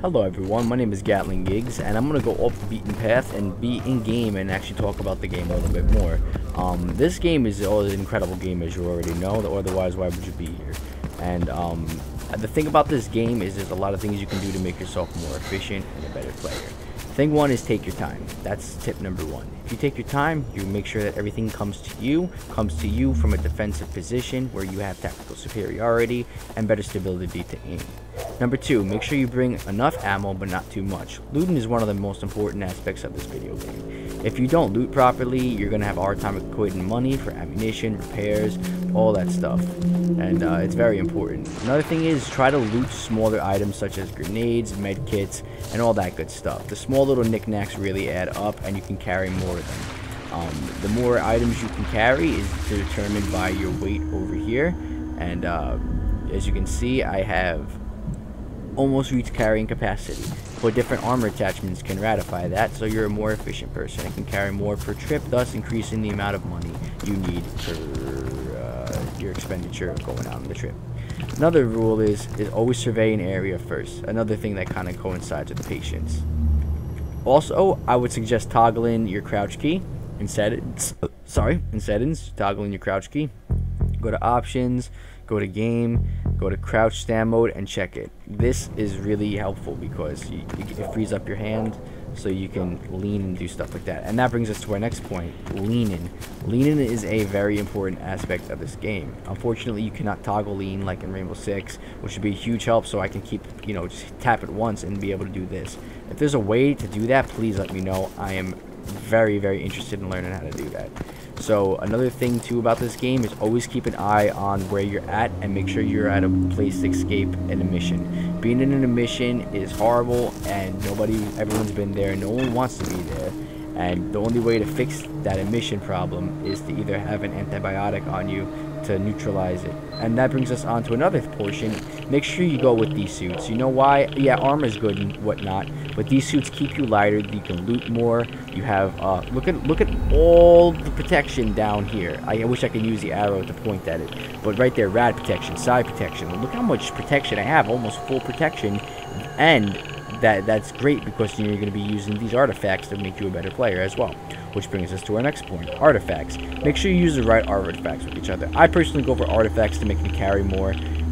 Hello everyone, my name is Gatling Gigs, and I'm going to go off the beaten path and be in-game and actually talk about the game a little bit more. Um, this game is an incredible game as you already know, otherwise why would you be here? And um, the thing about this game is there's a lot of things you can do to make yourself more efficient and a better player. Thing one is take your time. That's tip number one. If you take your time, you make sure that everything comes to you, comes to you from a defensive position where you have tactical superiority and better stability to aim. Number two, make sure you bring enough ammo but not too much. Looting is one of the most important aspects of this video game. If you don't loot properly, you're going to have a hard time equating money for ammunition, repairs, all that stuff. And uh, it's very important. Another thing is try to loot smaller items such as grenades, med kits, and all that good stuff. The small little knickknacks really add up and you can carry more of them. Um, the more items you can carry is determined by your weight over here. And uh, as you can see, I have almost reached carrying capacity, but different armor attachments can ratify that, so you're a more efficient person and can carry more per trip, thus increasing the amount of money you need uh, your expenditure going out on the trip. Another rule is, is always survey an area first, another thing that kind of coincides with patience. Also, I would suggest toggling your crouch key in settings, sorry, in settings, toggling your crouch key. Go to options, go to game, go to crouch stand mode and check it. This is really helpful because you, it frees up your hand so you can lean and do stuff like that. And that brings us to our next point, leaning. Leaning is a very important aspect of this game. Unfortunately, you cannot toggle lean like in Rainbow Six, which would be a huge help so I can keep, you know, just tap it once and be able to do this. If there's a way to do that, please let me know. I am very, very interested in learning how to do that. So another thing too about this game is always keep an eye on where you're at and make sure you're at a place to escape an emission. Being in an mission is horrible and nobody, everyone's been there. And no one wants to be there. And the only way to fix that emission problem is to either have an antibiotic on you to neutralize it. And that brings us on to another portion. Make sure you go with these suits. You know why? Yeah, armor is good and whatnot, but these suits keep you lighter. You can loot more. You have uh, look at look at all the protection down here. I, I wish I could use the arrow to point at it, but right there, rad protection, psi protection. Look how much protection I have. Almost full protection, and that that's great because you're going to be using these artifacts to make you a better player as well. Which brings us to our next point, artifacts. Make sure you use the right artifacts with each other. I personally go for artifacts to make me carry more,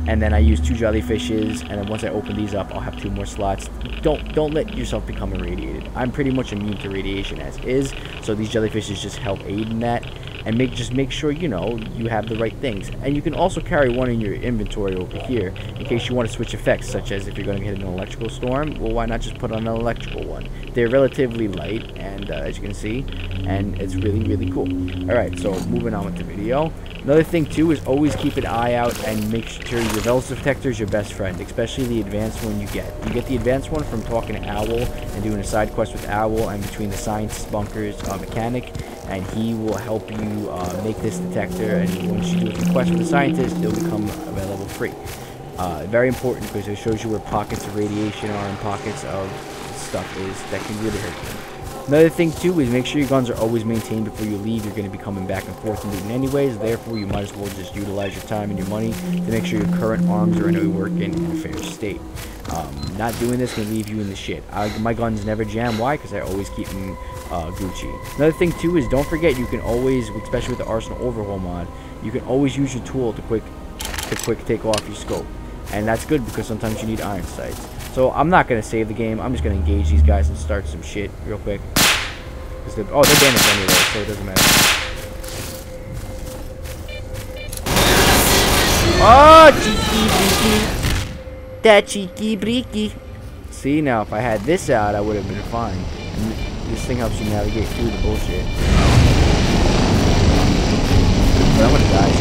and then I use two jellyfishes, and then once I open these up, I'll have two more slots. Don't don't let yourself become irradiated. I'm pretty much immune to radiation as is, so these jellyfishes just help aid in that and make just make sure you know you have the right things. And you can also carry one in your inventory over here in case you want to switch effects such as if you're going to get an electrical storm well why not just put on an electrical one? They're relatively light and uh, as you can see and it's really really cool. All right so moving on with the video. Another thing too is always keep an eye out and make sure your Veles detector is your best friend especially the advanced one you get. You get the advanced one from talking to owl and doing a side quest with owl and between the science bunkers uh, mechanic and he will help you uh, make this detector and once you do a request from the scientist it'll become available free. Uh, very important because it shows you where pockets of radiation are and pockets of stuff is that can really hurt you. Another thing too is make sure your guns are always maintained before you leave. You're going to be coming back and forth and looting anyways therefore you might as well just utilize your time and your money to make sure your current arms are in a working in a fair state um, not doing this can leave you in the shit. I, my guns never jam. Why? Because I always keep them uh, Gucci. Another thing too is don't forget you can always, especially with the Arsenal Overhaul mod, you can always use your tool to quick to quick take off your scope, and that's good because sometimes you need iron sights. So I'm not gonna save the game. I'm just gonna engage these guys and start some shit real quick. They're, oh, they're damaged anyway, so it doesn't matter. Oh, cheeky breaky. That cheeky breaky. See, now if I had this out, I would have been fine. This thing helps you navigate through the bullshit. But I'm gonna die.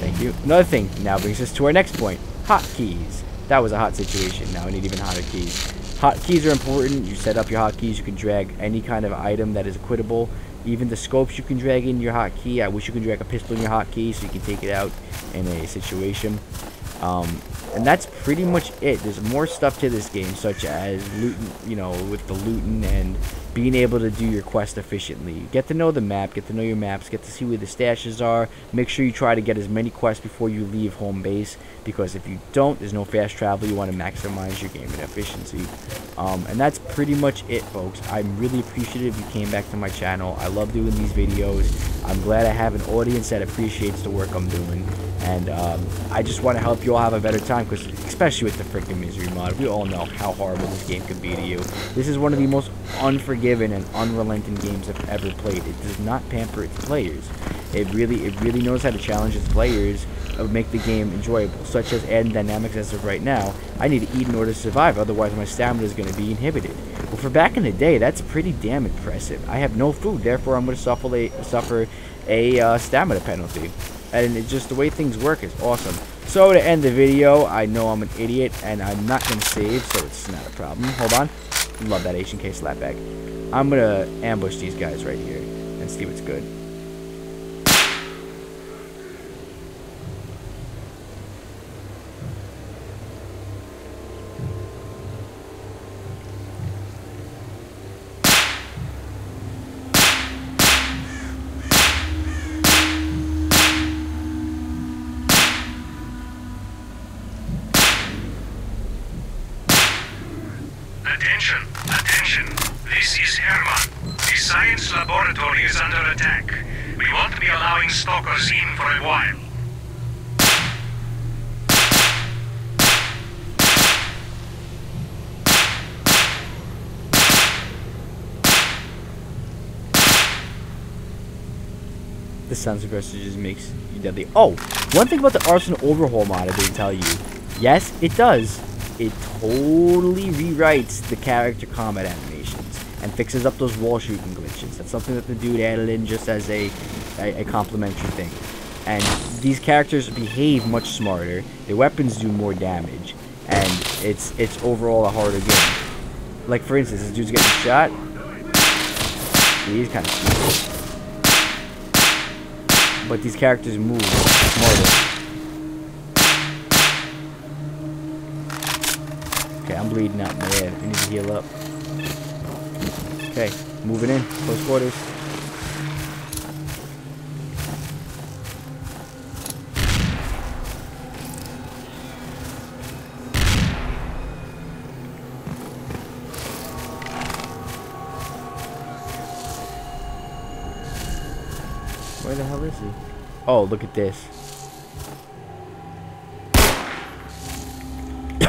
Thank you. Another thing now brings us to our next point. Hotkeys. That was a hot situation. Now I need even hotter keys. Hotkeys are important. You set up your hotkeys. You can drag any kind of item that is equitable. Even the scopes you can drag in your hotkey. I wish you could drag a pistol in your hotkey so you can take it out in a situation. Um, and that's pretty much it. There's more stuff to this game, such as looting, you know, with the looting and being able to do your quest efficiently. Get to know the map, get to know your maps, get to see where the stashes are. Make sure you try to get as many quests before you leave home base, because if you don't, there's no fast travel. You want to maximize your gaming efficiency. Um, and that's pretty much it, folks. I'm really appreciative you came back to my channel. I love doing these videos. I'm glad I have an audience that appreciates the work I'm doing. And um, I just want to help you all have a better time, because especially with the freaking misery mod, we all know how horrible this game can be to you. This is one of the most unforgiving and unrelenting games I've ever played. It does not pamper its players. It really, it really knows how to challenge its players and make the game enjoyable, such as adding dynamics as of right now. I need to eat in order to survive, otherwise my stamina is going to be inhibited. Well, for back in the day, that's pretty damn impressive. I have no food, therefore I'm going to suffer a, suffer a uh, stamina penalty and it just the way things work is awesome. So to end the video, I know I'm an idiot and I'm not going to save, so it's not a problem. Hold on. Love that Asian K slapback. I'm going to ambush these guys right here and see what's good. Attention, attention. This is Hermann. The science laboratory is under attack. We won't be allowing stalkers in for a while. The sound suppressor just makes you deadly. Oh, one thing about the Arsenal Overhaul mod I didn't tell you. Yes, it does. It totally rewrites the character combat animations and fixes up those wall shooting glitches. That's something that the dude added in just as a, a, a complimentary thing. And these characters behave much smarter. Their weapons do more damage, and it's it's overall a harder game. Like for instance, this dude's getting shot. He's kind of stupid. But these characters move smarter. Okay, I'm bleeding out the head. I need to heal up. Okay, moving in. Close quarters. Where the hell is he? Oh, look at this.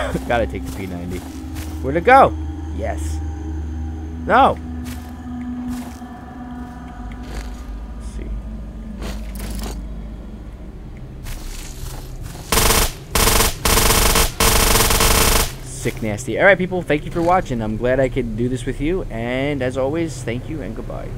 Gotta take the P90. Where'd it go? Yes. No. Let's see. Sick nasty. Alright people, thank you for watching. I'm glad I could do this with you. And as always, thank you and goodbye.